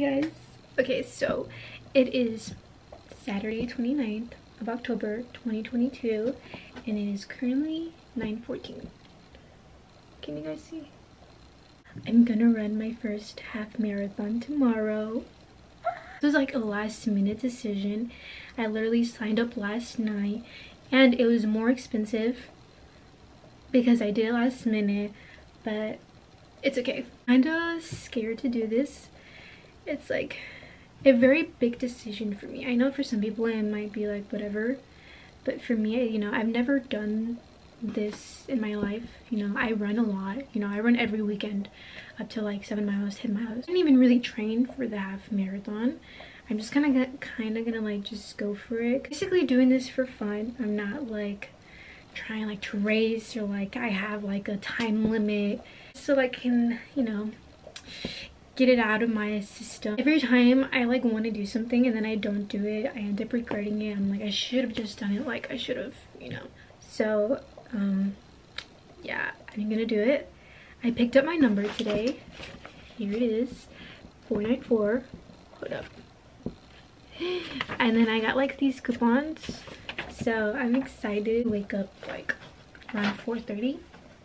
Hey guys. Okay, so it is Saturday 29th of October 2022 and it is currently 9.14. Can you guys see? I'm gonna run my first half marathon tomorrow. This was like a last minute decision. I literally signed up last night and it was more expensive because I did it last minute, but it's okay. Kinda scared to do this. It's like a very big decision for me. I know for some people it might be like whatever, but for me, you know, I've never done this in my life. You know, I run a lot. You know, I run every weekend up to like seven miles, 10 miles. I didn't even really train for the half marathon. I'm just kind of kind of gonna like just go for it. Basically doing this for fun. I'm not like trying like to race or like I have like a time limit so I can, you know, get it out of my system. Every time I like want to do something and then I don't do it, I end up regretting it. I'm like, I should have just done it like I should have, you know. So, um, yeah, I'm gonna do it. I picked up my number today. Here it is, 494. Hold up and then I got like these coupons so I'm excited to wake up like around 4:30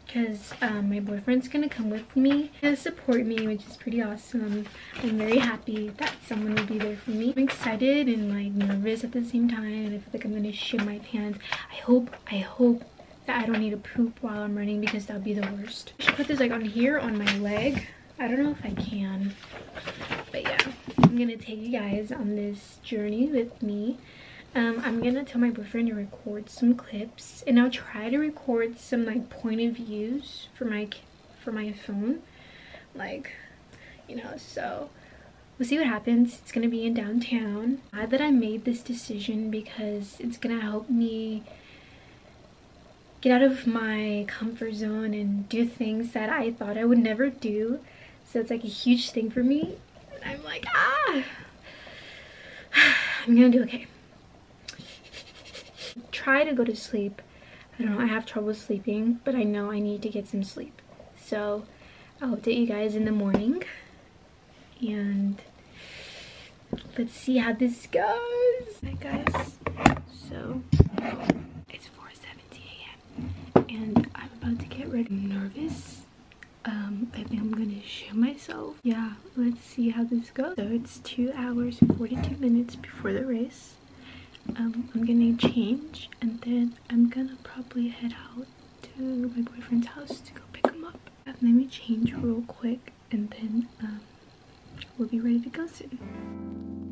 because um, my boyfriend's gonna come with me. To support me which is pretty awesome. I'm very happy that someone will be there for me. I'm excited and like nervous at the same time. I feel like I'm gonna shit my pants. I hope I hope that I don't need to poop while I'm running because that would be the worst. I should put this like on here on my leg. I don't know if I can. But yeah. I'm gonna take you guys on this journey with me um, i'm gonna tell my boyfriend to record some clips and i'll try to record some like point of views for my for my phone. Like you know so we'll see what happens. It's gonna be in downtown. Glad that i made this decision because it's gonna help me get out of my comfort zone and do things that i thought i would never do. So it's like a huge thing for me. And I'm like, ah, I'm gonna do okay. Try to go to sleep. I don't know, I have trouble sleeping, but I know I need to get some sleep. So I'll update you guys in the morning and let's see how this goes. Hi guys, so it's 4.70 a.m. and I'm about to get ready. I'm nervous um i think i'm gonna shoot myself yeah let's see how this goes so it's two hours 42 minutes before the race um i'm gonna change and then i'm gonna probably head out to my boyfriend's house to go pick him up. Let me change real quick and then um we'll be ready to go soon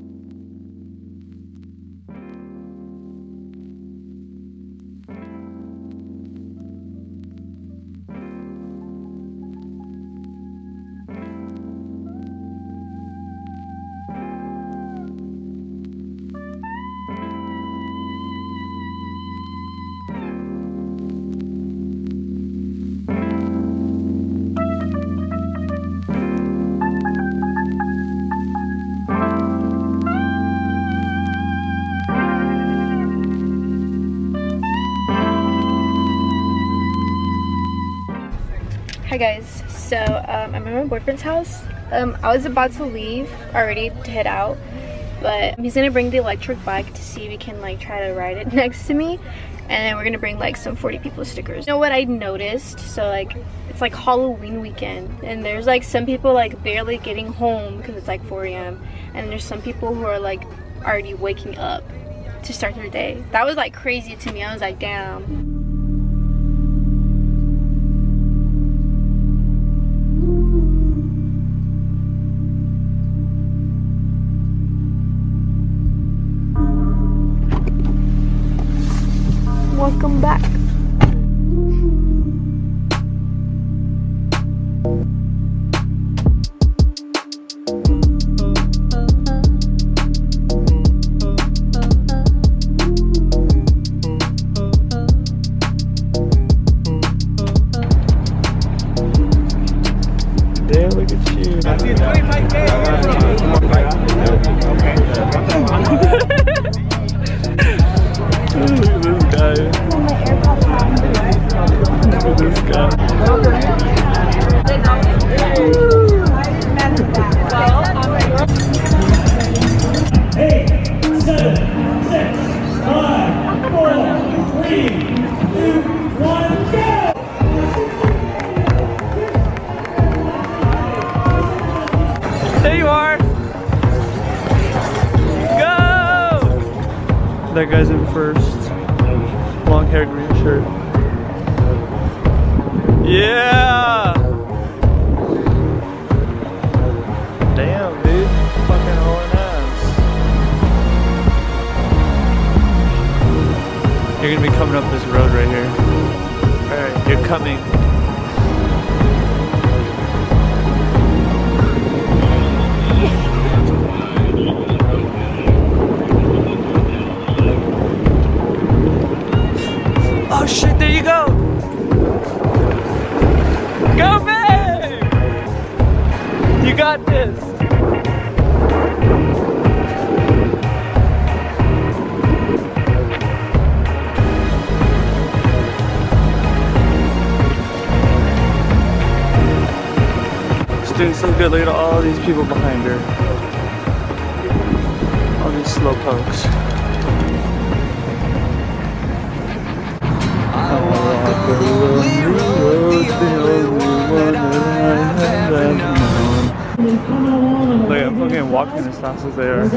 Hi guys, so um, I'm at my boyfriend's house. Um, I was about to leave already to head out, but he's gonna bring the electric bike to see if we can like try to ride it next to me. And then we're gonna bring like some 40 people stickers. You know what I noticed? So like, it's like Halloween weekend and there's like some people like barely getting home because it's like 4 a.m. And there's some people who are like already waking up to start their day. That was like crazy to me. I was like, damn. Shirt. Yeah! Damn, dude. Fucking hauling. You're gonna be coming up this road right here. Alright, you're coming. Doing so good. Look at all these people behind her. All these slow pokes. Look, I'm fucking walking as fast as they are.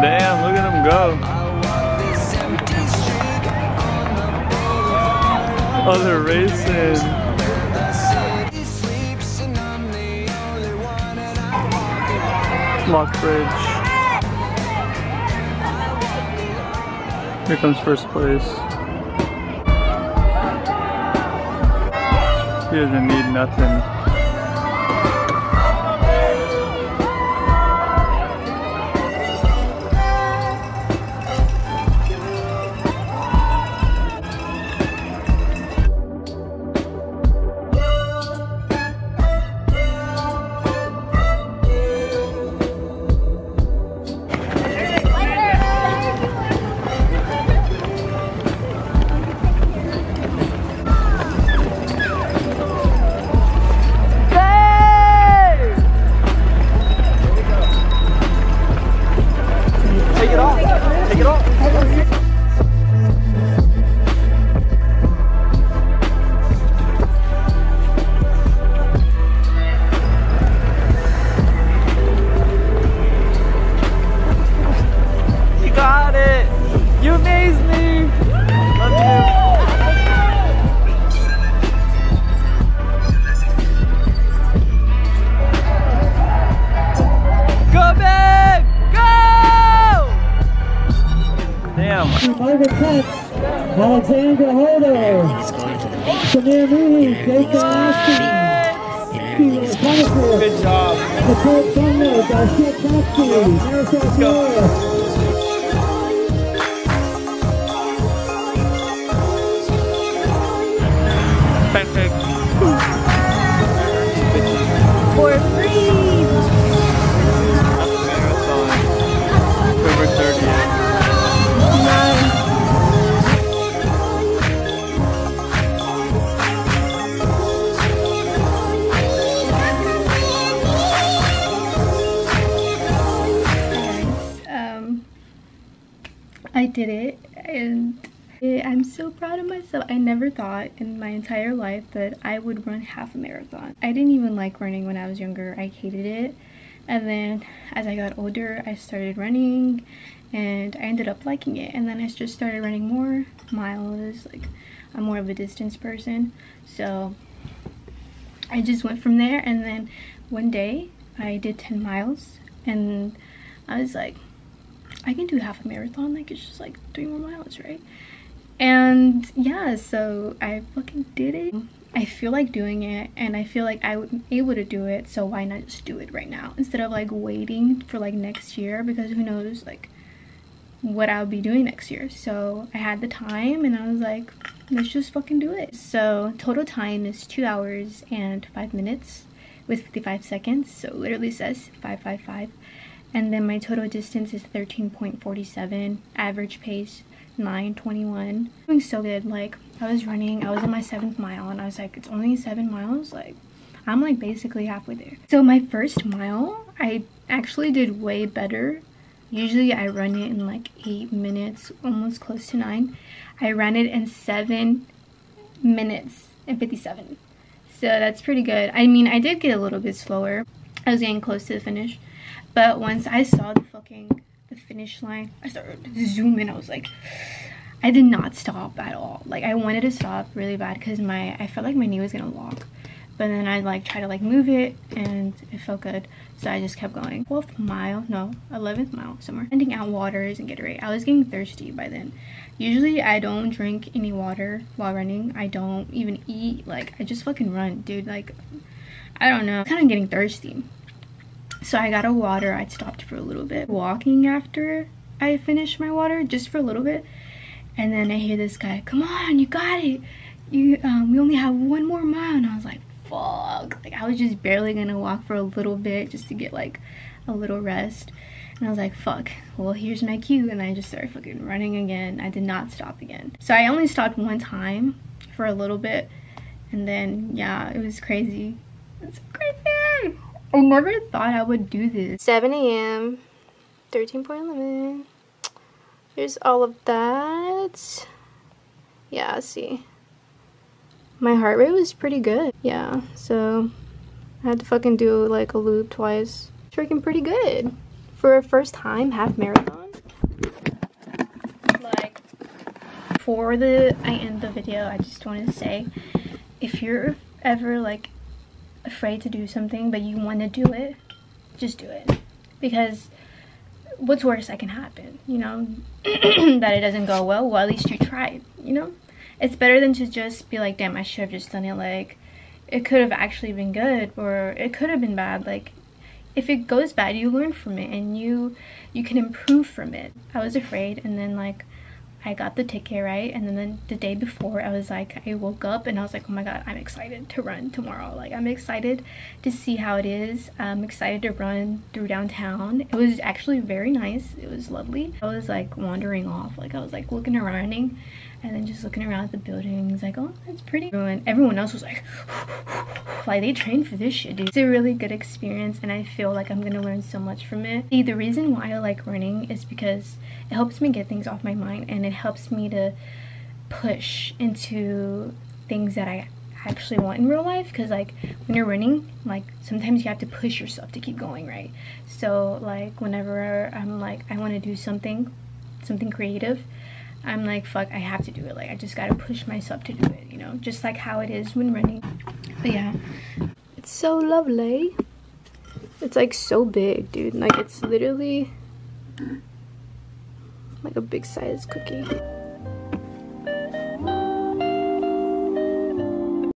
Damn, look at them go. Oh, they're racing. Lock Bridge. Here comes first place. He doesn't need nothing. Good job. Nicole Sumner, Garcia Kowski, Marisol proud of myself. I never thought in my entire life that I would run half a marathon. I didn't even like running when I was younger. I hated it. And then as I got older, I started running and I ended up liking it. And then I just started running more miles. Like I'm more of a distance person. So I just went from there and then one day I did 10 miles and I was like, I can do half a marathon, like it's just like three more miles, right? And yeah, so I fucking did it. I feel like doing it and I feel like I would be able to do it, so why not just do it right now instead of like waiting for like next year because who knows like what I'll be doing next year. So I had the time and I was like, let's just fucking do it. So total time is two hours and five minutes with 55 seconds. So it literally says 555. And then my total distance is 13.47. Average pace 921. Doing so good. Like I was running, I was on my seventh mile and I was like, it's only seven miles. Like I'm like basically halfway there. So my first mile, I actually did way better. Usually I run it in like eight minutes, almost close to nine. I ran it in seven minutes and 57. So that's pretty good. I mean, I did get a little bit slower. I was getting close to the finish. But once I saw the fucking the finish line, I started to zoom in. I was like, I did not stop at all. Like I wanted to stop really bad because my I felt like my knee was gonna lock. But then I like try to like move it and it felt good. So I just kept going. 12th mile, no, 11th mile somewhere. Ending out waters and Gatorade. I was getting thirsty by then. Usually I don't drink any water while running. I don't even eat. Like I just fucking run, dude. Like I don't know. kind of getting thirsty. So I got a water. I stopped for a little bit. Walking after I finished my water just for a little bit. And then I hear this guy, come on, you got it. You, um, we only have one more mile. And I was like, fuck. Like I was just barely gonna walk for a little bit just to get like a little rest. And I was like, fuck, well, here's my cue. And I just started fucking running again. I did not stop again. So I only stopped one time for a little bit. And then, yeah, it was crazy. It's crazy. I never thought I would do this. 7 a.m. 13.11. Here's all of that. Yeah, see my heart rate was pretty good. Yeah, so I had to fucking do like a loop twice. Freaking pretty good. For a first time half marathon. Like, for the I end the video, I just wanted to say, if you're ever like afraid to do something but you want to do it, just do it. Because what's worse that can happen, you know? that it doesn't go well, well at least you tried, you know? it's better than to just be like, damn, I should have just done it. Like, it could have actually been good or it could have been bad. Like, if it goes bad, you learn from it and you you can improve from it. I was afraid and then like I got the ticket right? And then the day before I was like I woke up and I was like oh my god I'm excited to run tomorrow. Like I'm excited to see how it is. I'm excited to run through downtown. It was actually very nice. It was lovely. I was like wandering off. Like I was like looking around and then just looking around the buildings. Like oh it's pretty. And everyone else was like like they trained for this shit dude. It's a really good experience and i feel like i'm gonna learn so much from it. See, the reason why i like running is because it helps me get things off my mind and it helps me to push into things that i actually want in real life because like when you're running like sometimes you have to push yourself to keep going right so like whenever i'm like i want to do something something creative I'm like, fuck, I have to do it. Like, I just gotta push myself to do it, you know? Just like how it is when running. But yeah, it's so lovely. It's like so big, dude. Like, it's literally like a big size cookie.